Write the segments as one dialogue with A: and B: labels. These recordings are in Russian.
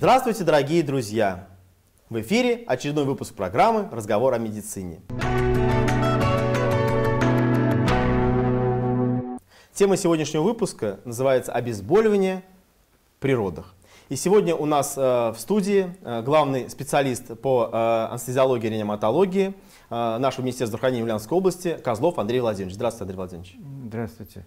A: Здравствуйте, дорогие друзья! В эфире очередной выпуск программы «Разговор о медицине». Тема сегодняшнего выпуска называется «Обезболивание при родах». И сегодня у нас э, в студии э, главный специалист по э, анестезиологии и реаниматологии нашего Министерства здравоохранения Ульяновской области Козлов Андрей Владимирович. Здравствуйте, Андрей Владимирович.
B: Здравствуйте.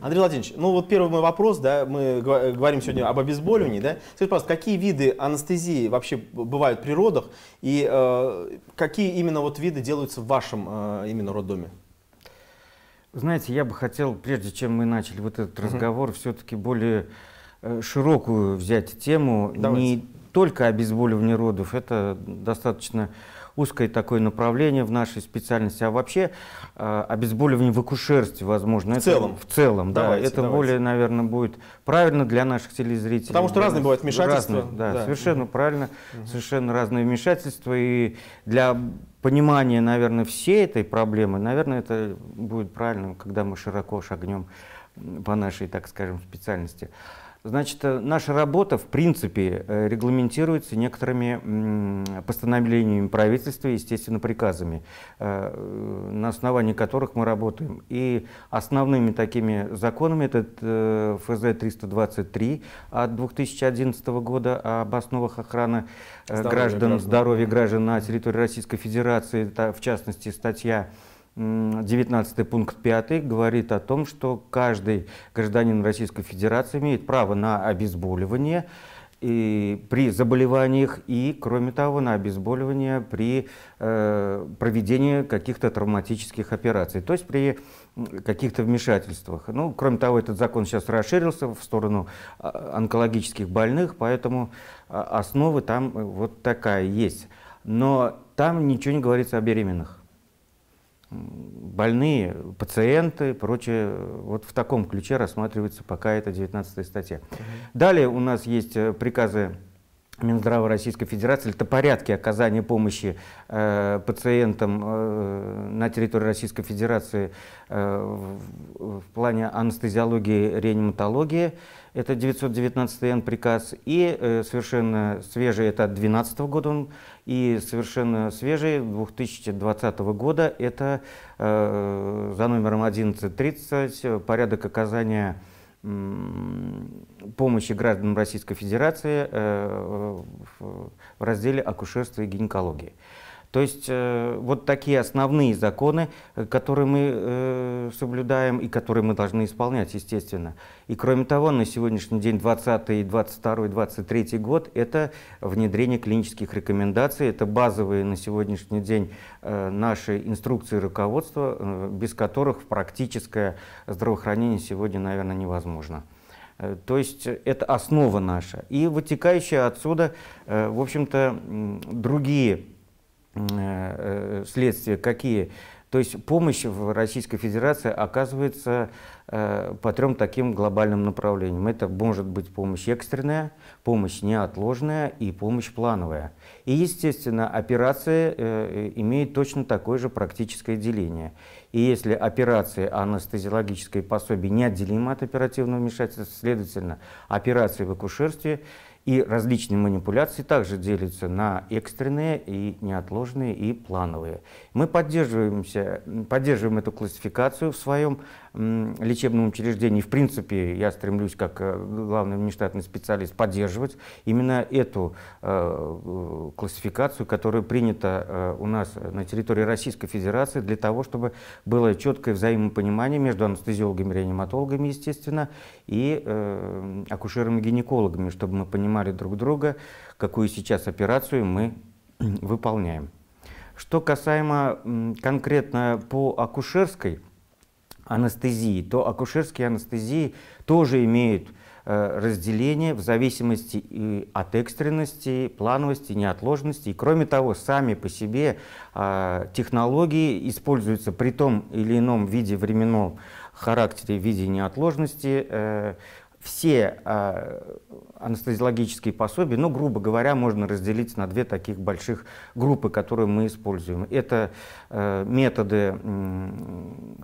A: Андрей Владимирович, ну вот первый мой вопрос, да, мы говорим сегодня об обезболивании, да. Скажите, пожалуйста, какие виды анестезии вообще бывают при родах и э, какие именно вот виды делаются в вашем э, именно роддоме?
B: Знаете, я бы хотел, прежде чем мы начали вот этот угу. разговор, все-таки более э, широкую взять тему, Давайте. не только обезболивание родов, это достаточно узкое такое направление в нашей специальности, а вообще э, обезболивание в акушерстве, возможно.
A: В это, целом?
B: В целом, давайте, да. Это давайте. более, наверное, будет правильно для наших телезрителей.
A: Потому что разные бывают вмешательства.
B: Разные, да, да, совершенно угу. правильно, угу. совершенно разные вмешательства. И для понимания, наверное, всей этой проблемы, наверное, это будет правильно, когда мы широко шагнем по нашей, так скажем, специальности. Значит, э, наша работа, в принципе, э, регламентируется некоторыми постановлениями правительства, естественно, приказами, э, на основании которых мы работаем. И основными такими законами это ФЗ-323 от 2011 года об основах охраны здоровья граждан, граждан, здоровья граждан на территории Российской Федерации, в частности, статья 19 пункт 5 говорит о том, что каждый гражданин Российской Федерации имеет право на обезболивание и при заболеваниях и, кроме того, на обезболивание при э, проведении каких-то травматических операций, то есть при каких-то вмешательствах. Ну, кроме того, этот закон сейчас расширился в сторону а, онкологических больных, поэтому а, основа там вот такая есть. Но там ничего не говорится о беременных больные, пациенты, прочее. Вот в таком ключе рассматривается пока это 19 статья. Далее у нас есть э, приказы Минздрава Российской Федерации, это порядки оказания помощи э, пациентам э, на территории Российской Федерации э, в, в плане анестезиологии, реаниматологии. Это 919 Н приказ. И э, совершенно свежий, это от 2012 года он, и совершенно свежий 2020 года, это э, за номером 1130 порядок оказания гражданам Российской Федерации э, в разделе акушерства и гинекологии. То есть э, вот такие основные законы, э, которые мы э, соблюдаем и которые мы должны исполнять, естественно. И кроме того, на сегодняшний день 20, 22, 23 год – это внедрение клинических рекомендаций, это базовые на сегодняшний день э, наши инструкции руководства, э, без которых практическое здравоохранение сегодня, наверное, невозможно. Э, то есть это основа наша. И вытекающие отсюда, э, в общем-то, другие Э, э, следствия какие? То есть помощь в Российской Федерации оказывается э, по трем таким глобальным направлениям. Это может быть помощь экстренная, помощь неотложная и помощь плановая. И, естественно, операция э, имеет точно такое же практическое деление. И если операция анестезиологическое пособие неотделима от оперативного вмешательства, следовательно, операции в акушерстве и различные манипуляции также делятся на экстренные и неотложные и плановые. Мы поддерживаемся, поддерживаем эту классификацию в своем лечебном учреждении. В принципе, я стремлюсь, как э, главный внештатный специалист, поддерживать именно эту э, классификацию, которая принята э, у нас на территории Российской Федерации для того, чтобы было четкое взаимопонимание между анестезиологами, реаниматологами, естественно, и акушерами-гинекологами, чтобы мы понимали друг друга, какую сейчас операцию мы выполняем. Что касаемо конкретно по акушерской анестезии, то акушерские анестезии тоже имеют э, разделение в зависимости от экстренности, плановости, неотложности. И кроме того, сами по себе э, технологии используются при том или ином виде временном характере, в виде неотложности. Э, все анестезиологические пособия, ну, грубо говоря, можно разделить на две таких больших группы, которые мы используем. Это э, методы,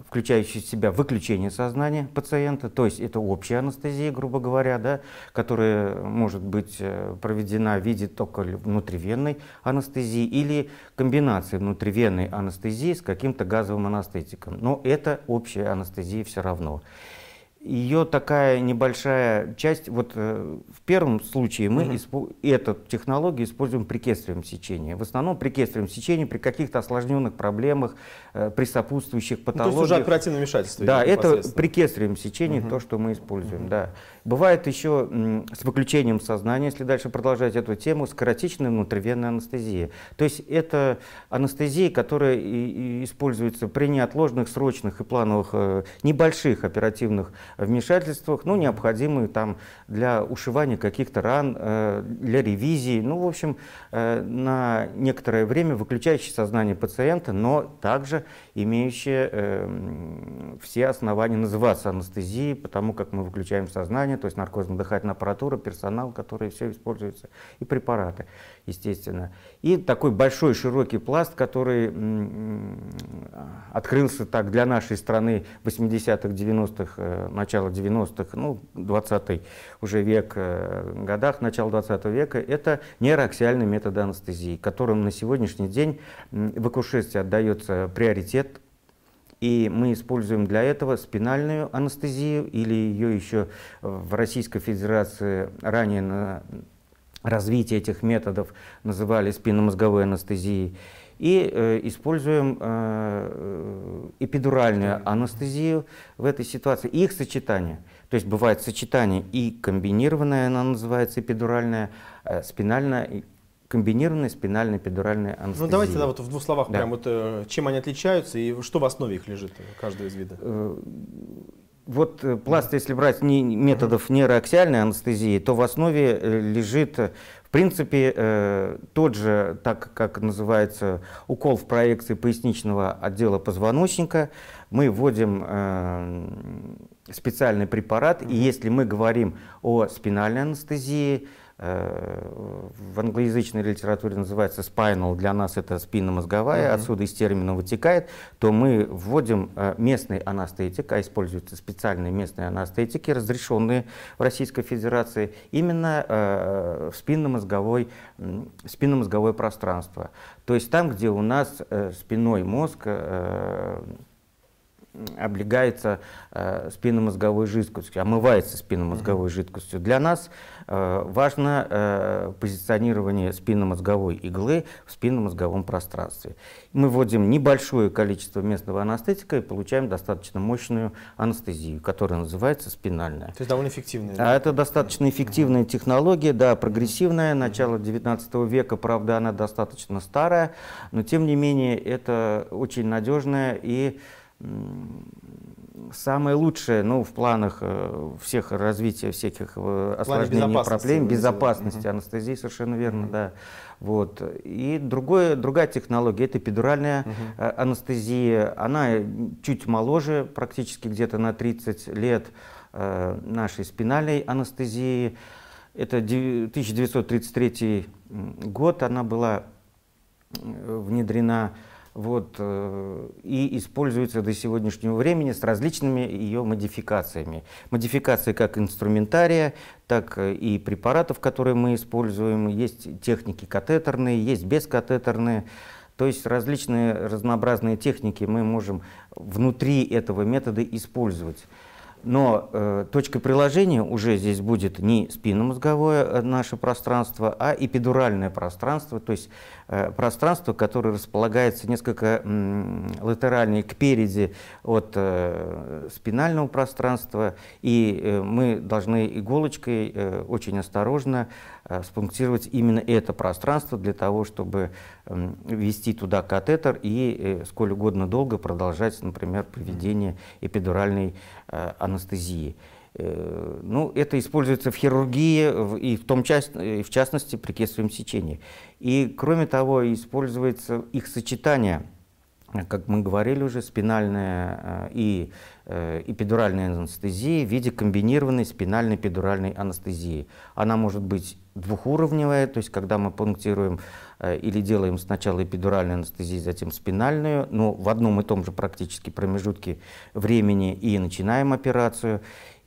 B: включающие в себя выключение сознания пациента, то есть это общая анестезия, грубо говоря, да, которая может быть э, проведена в виде только внутривенной анестезии или комбинации внутривенной анестезии с каким-то газовым анестетиком. Но это общая анестезия все равно ее такая небольшая часть, вот э, в первом случае мы угу. испо- эту технологию используем при кесаревом сечении. В основном при кесаревом сечении, при каких-то осложненных проблемах, э, при сопутствующих патологиях. Ну, то есть
A: уже оперативное вмешательство.
B: Да, это при кесаревом сечении угу. то, что мы используем, угу. да. Бывает еще с выключением сознания, если дальше продолжать эту тему, скоротечная внутривенная анестезия. То есть это анестезия, которая используется при неотложных, срочных и плановых э, небольших оперативных вмешательствах, ну, необходимые там для ушивания каких-то ран, э, для ревизии, ну, в общем, э, на некоторое время выключающие сознание пациента, но также имеющие все основания называться анестезией, потому как мы выключаем сознание, то есть наркозно-дыхательная аппаратура, персонал, который все используется, и препараты, естественно. И такой большой широкий пласт, который открылся так для нашей страны в 80-х, 90-х, начало 90-х, ну, 20 уже век, э, годах, начало 20 века, это нейроаксиальный метод анестезии, которым на сегодняшний день в акушерстве отдается приоритет и мы используем для этого спинальную анестезию, или ее еще в Российской Федерации ранее на развитие этих методов называли спинномозговой анестезией. И э, используем э, эпидуральную анестезию в этой ситуации, и их сочетание. То есть бывает сочетание и комбинированное, она называется эпидуральная, э, спинальная комбинированная спинальная эпидуральная анестезия.
A: Ну давайте тогда вот в двух словах да. прям вот э, чем они отличаются и что в основе их лежит каждого из видов. Э,
B: вот э, пласт, если брать не, методов нейроаксиальной анестезии, то в основе лежит, в принципе, тот же, так как называется, укол в проекции поясничного отдела позвоночника. Мы вводим специальный препарат, и если мы говорим о спинальной анестезии, Э, в англоязычной литературе называется spinal, для нас это спинномозговая, mm-hmm. отсюда из термина вытекает, то мы вводим э, местный анестетик, а используются специальные местные анестетики, разрешенные в Российской Федерации, именно э, в спинномозговой, спинномозговое пространство. То есть там, где у нас спиной мозг облегается э, спинномозговой жидкостью, омывается спинномозговой mm-hmm. жидкостью. Для нас э, важно э, позиционирование спинномозговой иглы в спинномозговом пространстве. Мы вводим небольшое количество местного анестетика и получаем достаточно мощную анестезию, которая называется спинальная. То
A: есть довольно эффективная.
B: Да? А это достаточно эффективная mm-hmm. технология, да, прогрессивная, начало 19 века, правда, она достаточно старая, но тем не менее это очень надежная и самое лучшее, ну, в планах э, всех развития всяких э, осложнений проблем, безопасности, угу. анестезии, совершенно верно, угу. да. Вот. И другое, другая технология, это эпидуральная угу. анестезия, она чуть моложе, практически где-то на 30 лет нашей спинальной анестезии. Это 1933 год, она была внедрена вот, э, и используется до сегодняшнего времени с различными ее модификациями. Модификации как инструментария, так и препаратов, которые мы используем. Есть техники катетерные, есть бескатетерные. То есть различные разнообразные техники мы можем внутри этого метода использовать. Но э, точкой приложения уже здесь будет не спинномозговое э, наше пространство, а эпидуральное пространство, то есть э, пространство, которое располагается несколько латеральнее кпереди от э, спинального пространства, и э, мы должны иголочкой э, очень осторожно э, спунктировать именно это пространство для того, чтобы э, ввести туда катетер и э, сколь угодно долго продолжать, например, проведение эпидуральной э, анестезии. Э, ну, это используется в хирургии и в, том часть, и в частности при кесаревом сечении. И кроме того, используется их сочетание как мы говорили уже, спинальная э, и э, эпидуральная анестезия в виде комбинированной спинальной эпидуральной анестезии. Она может быть двухуровневая, то есть когда мы пунктируем э, или делаем сначала эпидуральную анестезию, затем спинальную, но в одном и том же практически промежутке времени и начинаем операцию.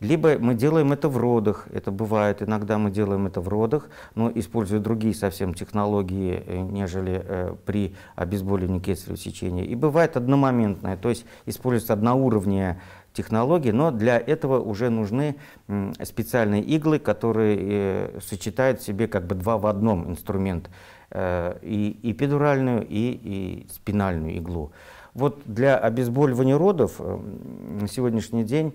B: Либо мы делаем это в родах, это бывает, иногда мы делаем это в родах, но используя другие совсем технологии, э, нежели э, при обезболивании кесарево сечения. И бывает одномоментное, то есть используется одноуровневая технологии, но для этого уже нужны специальные иглы, которые э, сочетают в себе как бы два в одном инструмент, э, и эпидуральную, и, и спинальную иглу. Вот для обезболивания родов на сегодняшний день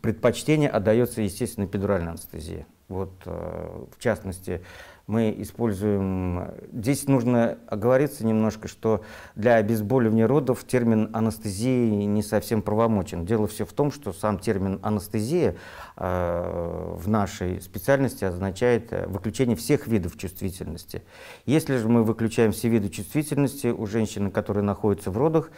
B: предпочтение отдается, естественно, эпидуральной анестезии. Вот, э, в частности, мы используем... Здесь нужно оговориться немножко, что для обезболивания родов термин анестезии не совсем правомочен. Дело все в том, что сам термин анестезия э, в нашей специальности означает э, выключение всех видов чувствительности. Если же мы выключаем все виды чувствительности у женщины, которые находятся в родах,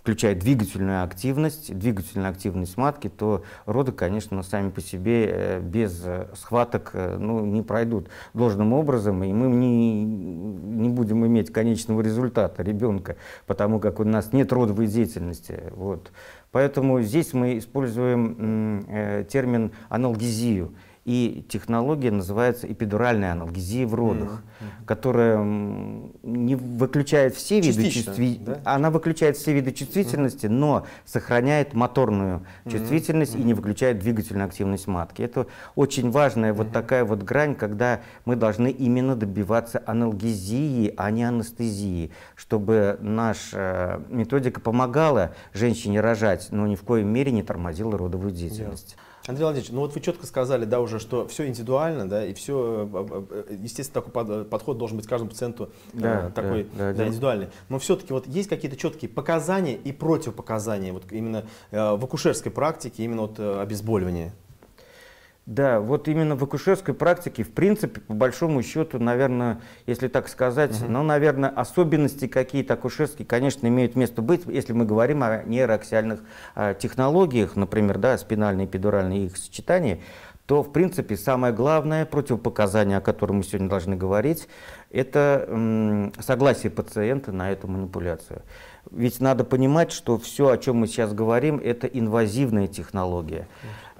B: включая двигательную активность, двигательную активность матки, то роды, конечно, сами по себе э, без э, схваток э, ну, не пройдут должным образом, и мы не, не будем иметь конечного результата ребенка, потому как у нас нет родовой деятельности. Вот. Поэтому здесь мы используем термин аналгезию и технология называется эпидуральная аналгезия в родах, mm-hmm. которая не выключает все виды чувствительности, да? она выключает все виды чувствительности, mm-hmm. но сохраняет моторную чувствительность mm-hmm. и не выключает двигательную активность матки. Это очень важная mm-hmm. вот такая вот грань, когда мы должны именно добиваться аналгезии, а не анестезии, чтобы наша методика помогала женщине рожать, но ни в коем мере не тормозила родовую деятельность. Yeah.
A: Андрей Владимирович, ну вот вы четко сказали, да, уже, что все индивидуально, да, и все, э, э, э, естественно, такой подход должен быть каждому пациенту да, такой да, да, да, индивидуальный. Но все-таки вот есть какие-то четкие показания и противопоказания вот именно в акушерской практике, именно вот обезболивания?
B: Да, вот именно в акушерской практике, в принципе, по большому счету, наверное, если так сказать, угу. ну, наверное, особенности какие-то акушерские, конечно, имеют место быть, если мы говорим о нейроаксиальных э, технологиях, например, да, спинальные, эпидуральные их сочетания, то, в принципе, самое главное противопоказание, о котором мы сегодня должны говорить, это согласие пациента на эту манипуляцию. Ведь надо понимать, что все, о чем мы сейчас говорим, это инвазивная технология.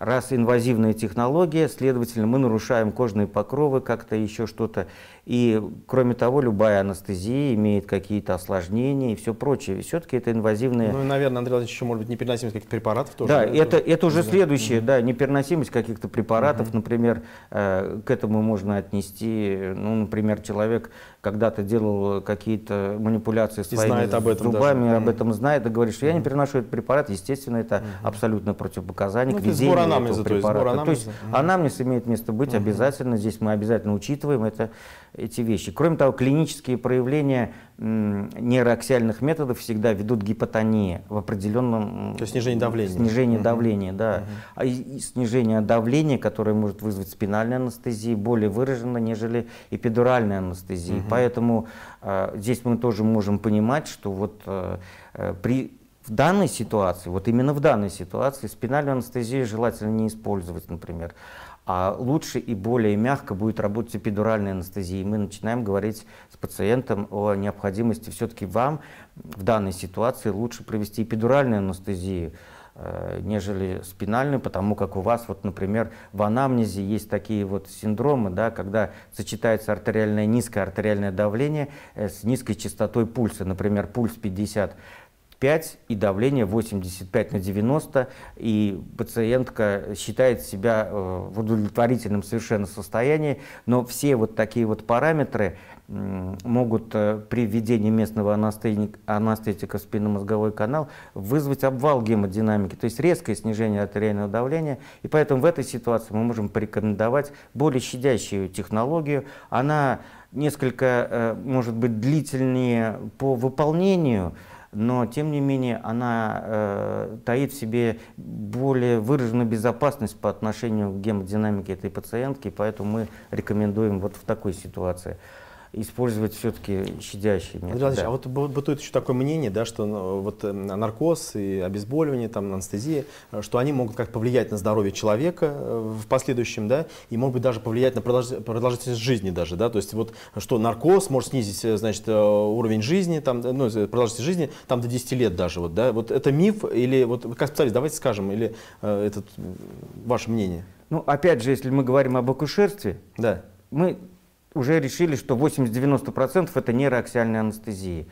B: Раз инвазивная технология, следовательно, мы нарушаем кожные покровы, как-то еще что-то. И, кроме того, любая анестезия имеет какие-то осложнения и все прочее. Все-таки это инвазивные...
A: Ну, и, наверное, Андрей Владимирович, еще, может быть, непереносимость каких-то препаратов тоже.
B: Да, это, это уже следующее, mm -hmm. да, непереносимость каких-то препаратов. -hmm. Например, э, к этому можно отнести, ну, например, человек когда-то делал какие-то манипуляции своими об этом зубами, даже. об этом знает и говорит, что я не переношу этот препарат. Естественно, это -hmm. абсолютно противопоказание ну, к ведению анамнеза, этого препарата. То есть, то есть угу. анамнез имеет место быть угу. обязательно. Здесь мы обязательно учитываем это, эти вещи. Кроме того, клинические проявления нейроаксиальных методов всегда ведут к гипотонии в определенном...
A: То есть снижение давления.
B: Снижение угу. давления, да. Угу. А и снижение давления, которое может вызвать спинальная анестезия, более выражено, нежели эпидуральная анестезия. Угу. Поэтому э, здесь мы тоже можем понимать, что вот э, э при в данной ситуации, вот именно в данной ситуации, спинальную анестезию желательно не использовать, например. А лучше и более мягко будет работать эпидуральная анестезия. И мы начинаем говорить с пациентом о необходимости все-таки вам в данной ситуации лучше провести эпидуральную анестезию, э, нежели спинальную, потому как у вас, вот, например, в анамнезе есть такие вот синдромы, да, когда сочетается артериальное низкое артериальное давление э, с низкой частотой пульса, например, пульс 50 5 и давление 85 на 90, и пациентка считает себя э, в удовлетворительном совершенно состоянии, но все вот такие вот параметры могут э, при введении местного анестетика в спинномозговой канал вызвать обвал гемодинамики, то есть резкое снижение артериального давления. И поэтому в этой ситуации мы можем порекомендовать более щадящую технологию. Она несколько, э, может быть, длительнее по выполнению, но тем не менее она э, таит в себе более выраженную безопасность по отношению к гемодинамике этой пациентки, поэтому мы рекомендуем вот в такой ситуации. Использовать все-таки щадящие методы.
A: Да. а вот бытует еще такое мнение, да, что ну, вот э, наркоз и обезболивание, там, анестезия, э, что они могут как повлиять на здоровье человека э, в последующем, да, и могут быть даже повлиять на продолжительность жизни даже, да, то есть вот что наркоз может снизить, значит, уровень жизни, там, ну, продолжительность жизни, там до 10 лет даже, вот, да, вот это миф или вот как специалист, давайте скажем, или э, это ваше мнение?
B: Ну, опять же, если мы говорим об акушерстве, да. мы уже решили, что 80-90% это нейроаксиальная анестезия.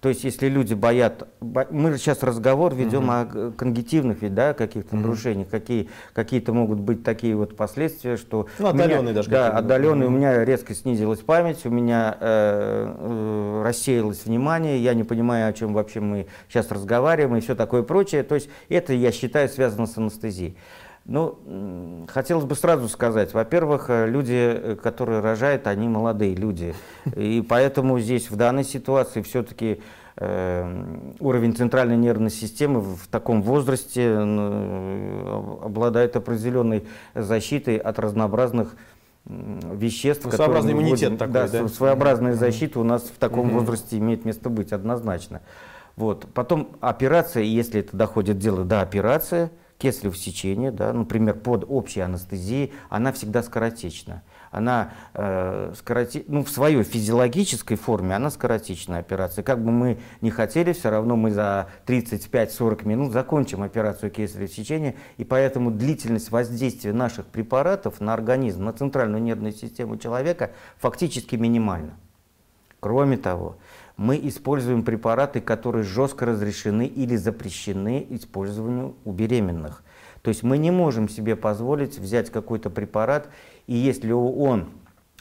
B: То есть, если люди боят, мы сейчас разговор ведем угу. о конгитивных ведь, да, каких-то угу. нарушениях, какие, какие-то могут быть такие вот последствия, что...
A: Ну, отдаленные
B: меня,
A: даже.
B: Да, отдаленные, угу. у меня резко снизилась память, у меня э, э, рассеялось внимание, я не понимаю, о чем вообще мы сейчас разговариваем и все такое прочее. То есть, это, я считаю, связано с анестезией. Ну, хотелось бы сразу сказать, во-первых, э, люди, э, которые рожают, они молодые люди. И поэтому здесь в данной ситуации все-таки э, уровень центральной нервной системы в таком возрасте э, обладает определенной защитой от разнообразных веществ. Ну,
A: своеобразный иммунитет вводим, такой,
B: да? да? Своеобразная защита у нас в таком возрасте имеет место быть, однозначно. Вот. Потом операция, если это доходит дело до операции, кесарево сечение, да, например, под общей анестезией, она всегда скоротечна. Она э, скороти... ну, в своей физиологической форме она скоротечная операция. Как бы мы ни хотели, все равно мы за 35-40 минут закончим операцию кесарево сечения, и поэтому длительность воздействия наших препаратов на организм, на центральную нервную систему человека фактически минимальна. Кроме того, мы используем препараты, которые жестко разрешены или запрещены использованию у беременных. То есть мы не можем себе позволить взять какой-то препарат, и если он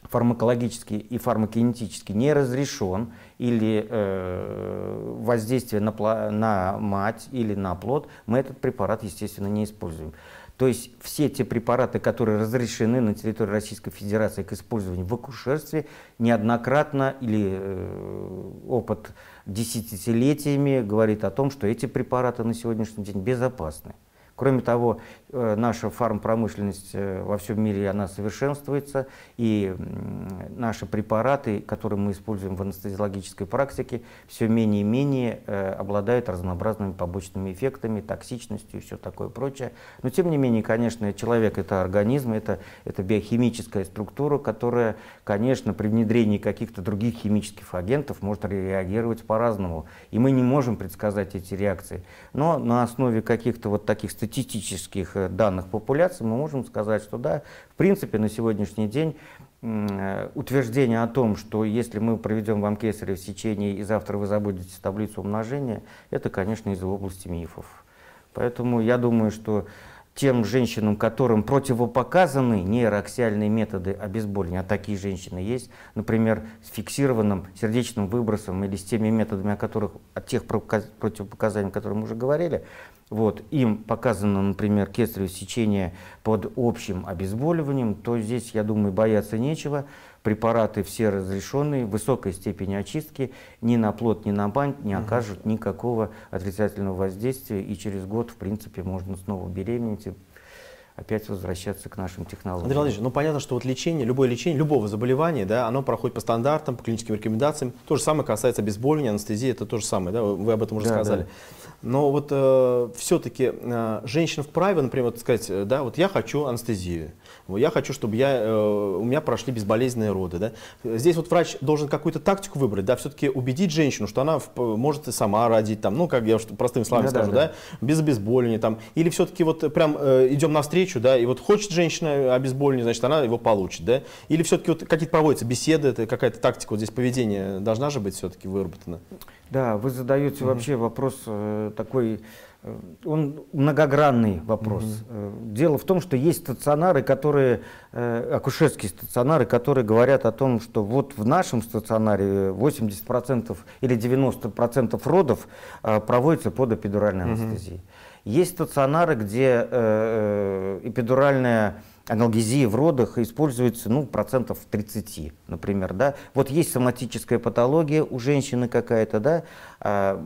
B: фармакологически и фармакинетически не разрешен, или э, воздействие на, на мать или на плод, мы этот препарат, естественно, не используем. То есть все те препараты, которые разрешены на территории Российской Федерации к использованию в акушерстве, неоднократно или э, опыт десятилетиями говорит о том, что эти препараты на сегодняшний день безопасны. Кроме того, наша фармпромышленность э, во всем мире она совершенствуется, и наши препараты, которые мы используем в анестезиологической практике, все менее и менее э, обладают разнообразными побочными эффектами, токсичностью и все такое прочее. Но тем не менее, конечно, человек это организм, это, это биохимическая структура, которая, конечно, при внедрении каких-то других химических агентов может реагировать по-разному. И мы не можем предсказать эти реакции. Но на основе каких-то вот таких статистических э, данных популяции мы можем сказать, что да, в принципе на сегодняшний день э, утверждение о том, что если мы проведем вам кесарево сечение и завтра вы забудете таблицу умножения, это, конечно, из области мифов. Поэтому я думаю, что тем женщинам, которым противопоказаны нейроаксиальные методы обезболивания, а такие женщины есть, например, с фиксированным сердечным выбросом или с теми методами, о которых, от тех противопоказаний, о которых мы уже говорили, вот, им показано, например, кесарево сечение под общим обезболиванием, то здесь, я думаю, бояться нечего. Препараты все разрешенные, высокой степени очистки, ни на плод, ни на бань не окажут никакого отрицательного воздействия, и через год, в принципе, можно снова беременеть опять возвращаться к нашим технологиям.
A: Андрей Владимирович, ну понятно, что вот лечение, любое лечение любого заболевания, да, оно проходит по стандартам, по клиническим рекомендациям. То же самое касается обезболивания, анестезии, это то же самое, да, вы об этом уже да, сказали. Да. Но вот э, все-таки э, женщина вправе, например, вот сказать, э, да, вот я хочу анестезию, я хочу, чтобы я, э, у меня прошли безболезненные роды. Да. Здесь вот врач должен какую-то тактику выбрать, да, все-таки убедить женщину, что она в, может и сама родить, там, ну, как я простыми словами да, скажу, да, да. да, без обезболивания, там, или все-таки вот прям э, идем навстречу, да, и вот хочет женщина обезболивание, значит, она его получит, да, или все-таки вот какие-то проводятся беседы, это какая-то тактика вот здесь поведения должна же быть все-таки выработана.
B: Да, вы задаете mm-hmm. вообще вопрос э, такой, э, он многогранный вопрос. Mm-hmm. Дело в том, что есть стационары, которые, э, акушерские стационары, которые говорят о том, что вот в нашем стационаре 80% или 90% родов э, проводятся под эпидуральной mm-hmm. анестезией. Есть стационары, где э, э эпидуральная аналгезии в родах используется ну, процентов 30, например. Да? Вот есть соматическая патология у женщины какая-то, да, а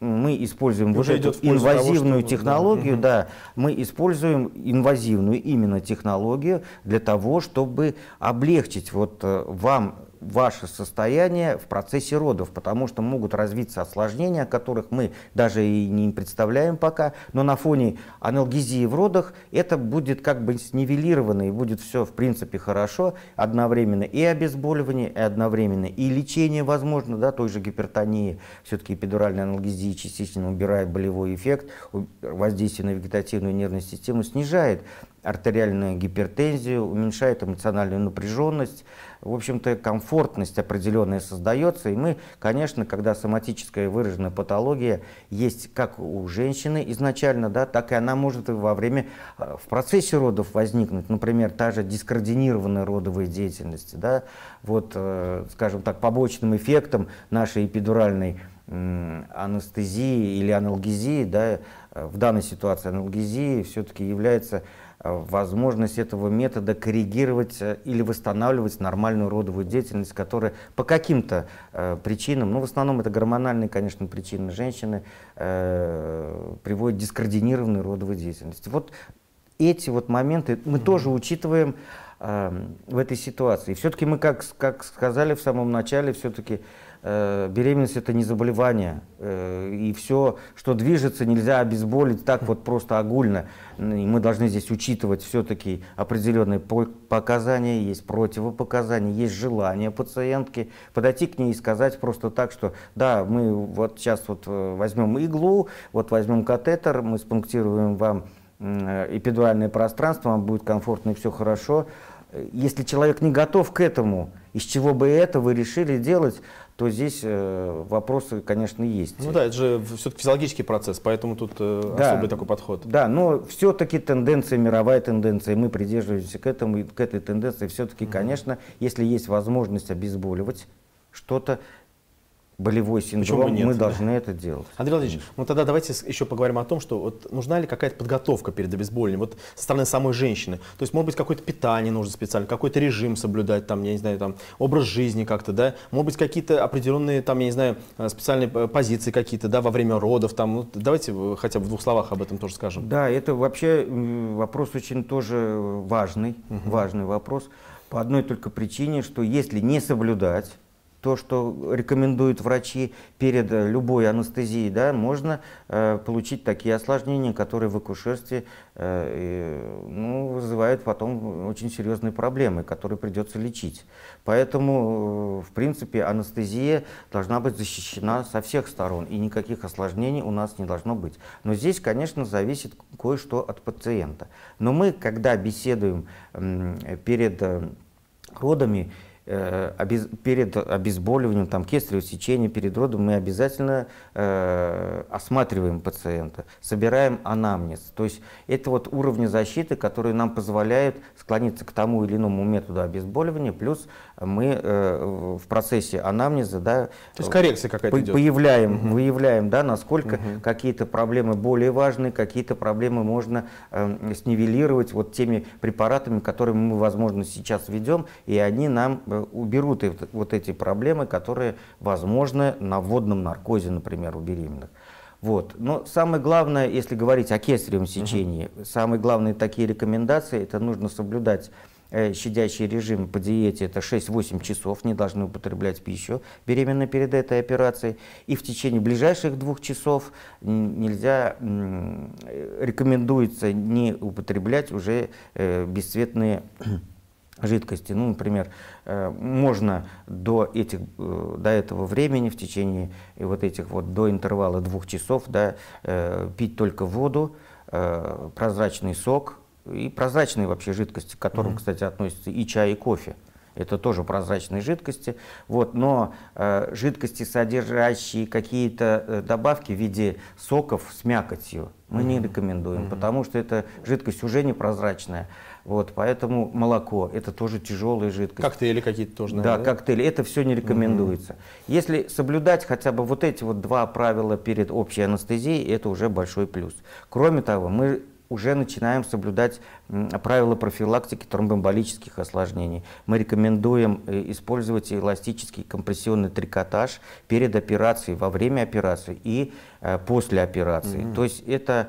B: мы используем вот эту инвазивную того, технологию, да, да, мы используем инвазивную именно технологию для того, чтобы облегчить вот э, вам ваше состояние в процессе родов, потому что могут развиться осложнения, о которых мы даже и не представляем пока, но на фоне аналгезии в родах это будет как бы снивелировано и будет все в принципе хорошо, одновременно и обезболивание, и одновременно и лечение возможно, да, той же гипертонии, все-таки эпидуральная аналгезия частично убирает болевой эффект, воздействие на вегетативную нервную систему снижает артериальную гипертензию, уменьшает эмоциональную напряженность, в общем-то, комфортность определенная создается. И мы, конечно, когда соматическая выраженная патология есть как у женщины изначально, да, так и она может и во время, э, в процессе родов возникнуть. Например, та же дискоординированная родовая деятельность, да, вот, э, скажем так, побочным эффектом нашей эпидуральной анестезии или аналгезии, да, в данной ситуации аналгезии все-таки является возможность этого метода коррегировать э, или восстанавливать нормальную родовую деятельность, которая по каким-то э, причинам, ну в основном это гормональные, конечно, причины женщины, э, приводят к дискоординированной родовой деятельности. Вот эти вот моменты мы mm -hmm. тоже учитываем э, в этой ситуации. Все-таки мы, как, как сказали в самом начале, все-таки Э, беременность это не заболевание, э, и все, что движется, нельзя обезболить так вот просто огульно. И мы должны здесь учитывать все-таки определенные показания, есть противопоказания, есть желание пациентки подойти к ней и сказать просто так, что да, мы вот сейчас вот э, возьмем иглу, вот возьмем катетер, мы спунктируем вам эпидуральное пространство, вам будет комфортно и все хорошо. Если человек не готов к этому, из чего бы это вы решили делать, то здесь э, вопросы, конечно, есть.
A: Ну да, это же все-таки физиологический процесс, поэтому тут э, да, особый такой подход.
B: Да, но все-таки тенденция, мировая тенденция, мы придерживаемся к этому, и к этой тенденции. Все-таки, угу. конечно, если есть возможность обезболивать что-то, болевой синдром, мы должны это делать.
A: Андрей Владимирович, ну тогда давайте еще поговорим о том, что вот нужна ли какая-то подготовка перед обезболиванием вот со стороны самой женщины. То есть, может быть, какое-то питание нужно специально, какой-то режим соблюдать, там, я не знаю, там, образ жизни как-то, да, может быть, какие-то определенные, там, я не знаю, э, специальные э, позиции какие-то, да, во время родов, там, ну, давайте хотя бы в двух словах об этом тоже скажем.
B: Да, это вообще вопрос очень тоже важный, угу. важный вопрос, по одной только причине, что если не соблюдать то, что рекомендуют врачи перед э, любой анестезией, да, можно э, получить такие осложнения, которые в акушерстве э, ну, вызывают потом очень серьезные проблемы, которые придется лечить. Поэтому, э, в принципе, анестезия должна быть защищена со всех сторон, и никаких осложнений у нас не должно быть. Но здесь, конечно, зависит кое-что от пациента. Но мы, когда беседуем э, перед родами, перед обезболиванием, там, кесарево сечение, перед родом мы обязательно э, осматриваем пациента, собираем анамнез. То есть это вот уровни защиты, которые нам позволяют склониться к тому или иному методу обезболивания, плюс мы э, в процессе анамнеза, да,
A: То есть коррекция какая-то идет.
B: Выявляем, угу. выявляем, да, насколько угу. какие-то проблемы более важные, какие-то проблемы можно э, снивелировать вот теми препаратами, которыми мы, возможно, сейчас ведем, и они нам э, уберут вот эти проблемы, которые возможны на вводном наркозе, например, у беременных. Вот. Но самое главное, если говорить о кесаревом сечении, угу. самые главные такие рекомендации, это нужно соблюдать щадящий режим по диете, это 6-8 часов, не должны употреблять пищу беременные перед этой операцией. И в течение ближайших двух часов нельзя, рекомендуется не употреблять уже э, бесцветные жидкости. Ну, например, э, можно до, этих, э, до этого времени, в течение вот этих вот, до интервала двух часов, да, э, пить только воду, прозрачный сок и прозрачные вообще жидкости, к которым, mm -hmm. кстати, относятся и чай, и кофе. Это тоже прозрачные жидкости. Вот, но э, жидкости, содержащие какие-то э, добавки в виде соков с мякотью, мы mm -hmm. не рекомендуем, mm -hmm. потому что эта жидкость уже непрозрачная. Вот, поэтому молоко – это тоже тяжелая жидкость.
A: Коктейли какие-то тоже,
B: наверное, да? Да, коктейли. Это все не рекомендуется. Угу. Если соблюдать хотя бы вот эти вот два правила перед общей анестезией, это уже большой плюс. Кроме того, мы уже начинаем соблюдать правила профилактики тромбоэмболических осложнений. Мы рекомендуем э, использовать эластический компрессионный трикотаж перед операцией, во время операции и э, после операции. Mm -hmm. То есть это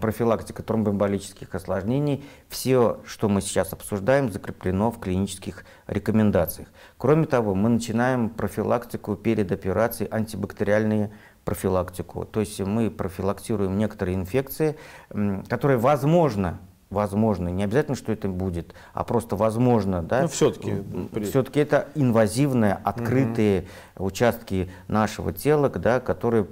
B: профилактика тромбоэмболических осложнений. Все, что мы сейчас обсуждаем, закреплено в клинических рекомендациях. Кроме того, мы начинаем профилактику перед операцией антибактериальные профилактику. То есть мы профилактируем некоторые инфекции, которые возможно возможно, не обязательно, что это будет, а просто возможно, да.
A: Ну, все-таки.
B: Все-таки это инвазивные, открытые угу. участки нашего тела, да, которые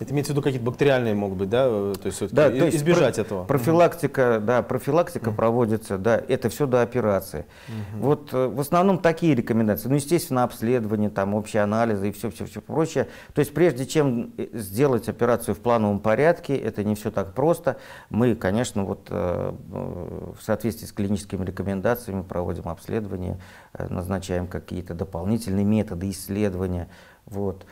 A: это имеется в виду какие-то бактериальные могут быть, да? То есть, да, то есть избежать
B: про,
A: этого.
B: Профилактика, да, профилактика mm. проводится, да, это все до операции. Mm-hmm. Вот э, в основном такие рекомендации. Ну, естественно, обследование, там, общие анализы и все, все, все прочее. То есть прежде чем э, сделать операцию в плановом порядке, это не все так просто. Мы, конечно, вот э, в соответствии с клиническими рекомендациями проводим обследование, назначаем какие-то дополнительные методы исследования. Вот.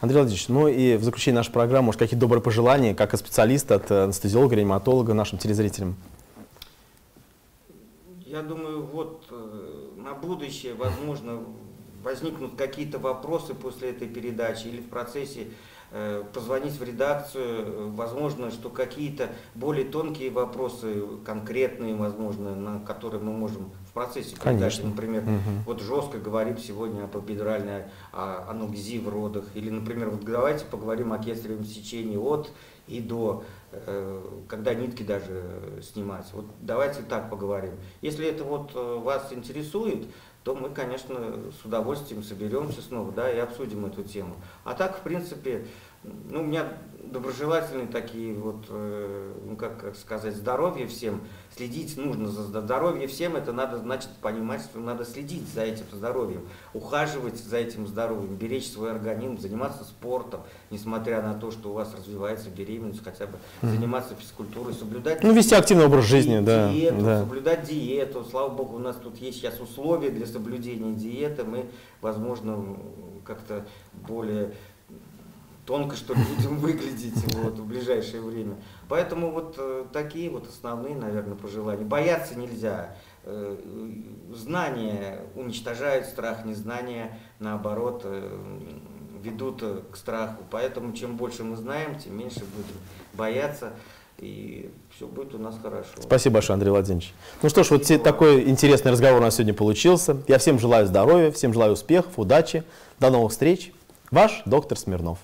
A: Андрей Владимирович, ну и в заключение нашей программы, может, какие добрые пожелания, как специалиста, от анестезиолога, реаниматолога нашим телезрителям?
B: Я думаю, вот э, на будущее, возможно, возникнут какие-то вопросы после этой передачи или в процессе э, позвонить в редакцию, возможно, что какие-то более тонкие вопросы, конкретные, возможно, на которые мы можем в процессе передачи, например, угу. вот жестко говорим сегодня о эпидуральной анальгезии в родах, или, например, вот давайте поговорим о кесаревом сечении от и до, э, когда нитки даже снимать. Вот давайте так поговорим. Если это вот э, вас интересует, то мы, конечно, с удовольствием соберемся снова, да, и обсудим эту тему. А так, в принципе, ну, у меня доброжелательные такие вот, э, ну, как, сказать, здоровье всем. Следить нужно за здоровьем всем, это надо, значит, понимать, что надо следить за этим здоровьем, ухаживать за этим здоровьем, беречь свой организм, заниматься спортом, несмотря на то, что у вас развивается беременность, хотя бы mm-hmm. заниматься физкультурой, соблюдать...
A: Ну, вести активный образ жизни, да.
B: Диету,
A: да.
B: соблюдать диету. Слава богу, у нас тут есть сейчас условия для соблюдения диеты. Мы, возможно, как-то более тонко, что ли, будем выглядеть вот, в ближайшее время. Поэтому вот э, такие вот основные, наверное, пожелания. Бояться нельзя. Э, знания уничтожают страх, незнания, наоборот, э, ведут к страху. Поэтому чем больше мы знаем, тем меньше будем бояться. И все будет у нас хорошо.
A: Спасибо большое, Андрей Владимирович. Ну что ж, вот такой интересный разговор у нас сегодня получился. Я всем желаю здоровья, всем желаю успехов, удачи. До новых встреч. Ваш доктор Смирнов.